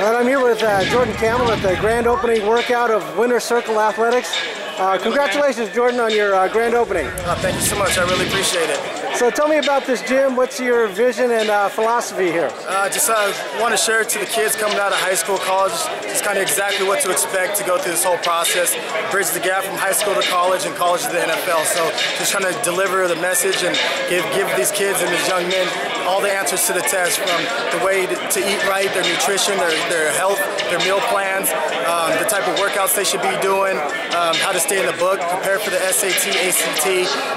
And I'm here with uh, Jordan Campbell at the grand opening workout of Winner Circle Athletics. Uh, congratulations, Jordan, on your uh, grand opening. Oh, thank you so much. I really appreciate it. So tell me about this gym. What's your vision and uh, philosophy here? Uh, just uh, want to share to the kids coming out of high school, college, just kind of exactly what to expect to go through this whole process. Bridge the gap from high school to college and college to the NFL. So just trying to deliver the message and give, give these kids and these young men all the answers to the test from the way to, to eat right, their nutrition, their, their health, their meal plans, um, the type of workouts they should be doing, um, how to stay in the book, prepare for the SAT, ACT,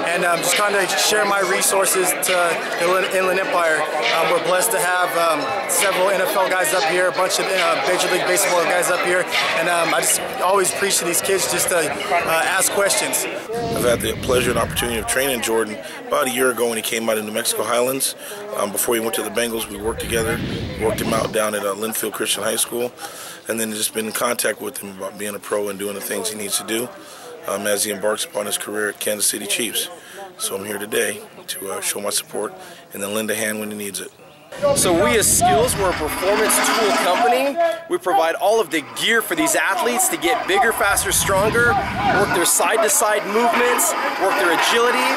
and um, just kind of share my resources to the Inland Empire. Um, we're blessed to have um, several NFL guys up here, a bunch of uh, Major League Baseball guys up here, and um, I just always preach to these kids just to uh, ask questions. I've had the pleasure and opportunity of training Jordan about a year ago when he came out of New Mexico Highlands. Um, before he went to the Bengals, we worked together, worked him out down at uh, Linfield Christian High School, and then just been in contact with him about being a pro and doing the things he needs to do um, as he embarks upon his career at Kansas City Chiefs. So I'm here today to uh, show my support and then lend a hand when he needs it. So we as SKLZ, we're a performance tool company. We provide all of the gear for these athletes to get bigger, faster, stronger, work their side-to-side -side movements, work their agility.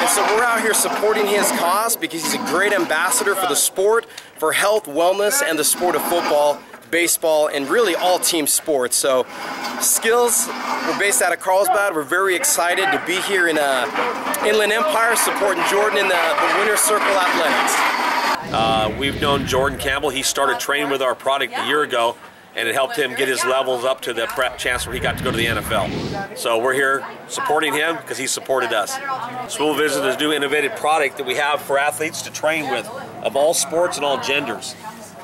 And so we're out here supporting his cause because he's a great ambassador for the sport, for health, wellness, and the sport of football baseball, and really all team sports. So SKLZ, we're based out of Carlsbad. We're very excited to be here in uh, Inland Empire supporting Jordan in the, the Winner Circle Athletics. Uh, we've known Jordan Campbell. He started training with our product a year ago and it helped him get his levels up to the prep chance where he got to go to the NFL. So we're here supporting him because he supported us. Vision is a new innovative product that we have for athletes to train with of all sports and all genders.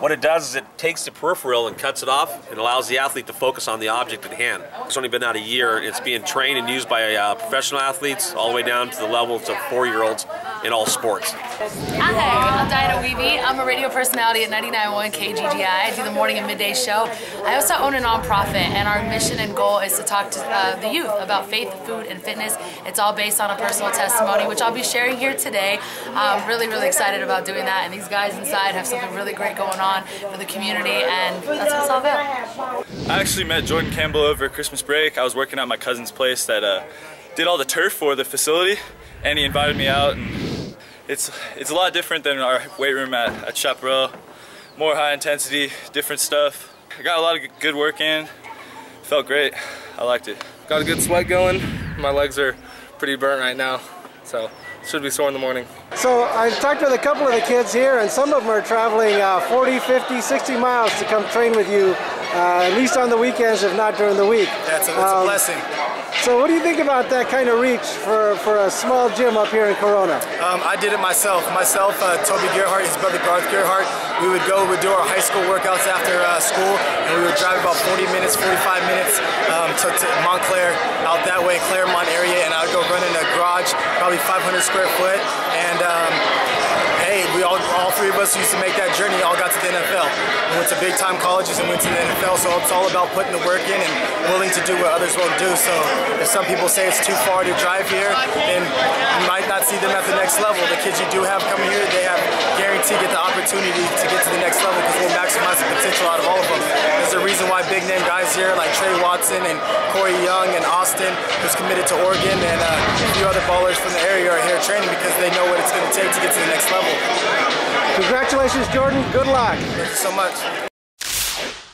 What it does is it takes the peripheral and cuts it off and allows the athlete to focus on the object at hand. It's only been out a year. It's being trained and used by uh, professional athletes all the way down to the levels of four-year-olds in all sports. Hi, I'm Diana Weeby. I'm a radio personality at 99.1 KGGI. I do the morning and midday show. I also own a nonprofit, and our mission and goal is to talk to uh, the youth about faith, food, and fitness. It's all based on a personal testimony, which I'll be sharing here today. I'm really, really excited about doing that, and these guys inside have something really great going on on for the community, and that's what it's all about. I actually met Jordan Campbell over Christmas break. I was working at my cousin's place that uh, did all the turf for the facility, and he invited me out. And it's it's a lot different than our weight room at, at Chaparral. More high intensity, different stuff. I got a lot of good work in. Felt great. I liked it. Got a good sweat going. My legs are pretty burnt right now, so should be sore in the morning. So I talked with a couple of the kids here and some of them are traveling uh, 40, 50, 60 miles to come train with you, uh, at least on the weekends if not during the week. That's a, that's um, a blessing. So what do you think about that kind of reach for, for a small gym up here in Corona? Um, I did it myself. Myself, uh, Toby Gerhart, his brother Garth Gerhart, we would go, we'd do our high school workouts after uh, school, and we would drive about 40 minutes, 45 minutes um, to, to, Montclair, out that way, Claremont area, and I would go run in a garage, probably 500 square foot, and um, we all, all three of us used to make that journey, all got to the NFL. We went to big time colleges and went to the NFL, so it's all about putting the work in and willing to do what others won't do. So if some people say it's too far to drive here, then you might not see them at the next level. The kids you do have coming here, they have guaranteed get the opportunity to get to the next level because we'll maximize the potential out of all of them. There's a reason why big name guys here like Trey Watson and Corey Young and Austin, who's committed to Oregon, and uh, a few other ballers from the area are here training because they know what it's going to take to get to the. Congratulations, Jordan. Good luck. Thank you so much.